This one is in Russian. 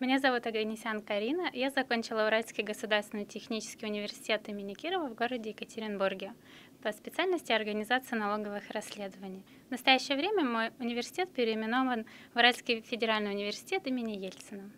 Меня зовут Аганесян Карина. Я закончила Уральский государственный технический университет имени Кирова в городе Екатеринбурге по специальности организация налоговых расследований. В настоящее время мой университет переименован в Уральский федеральный университет имени Ельцина.